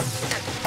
Yeah.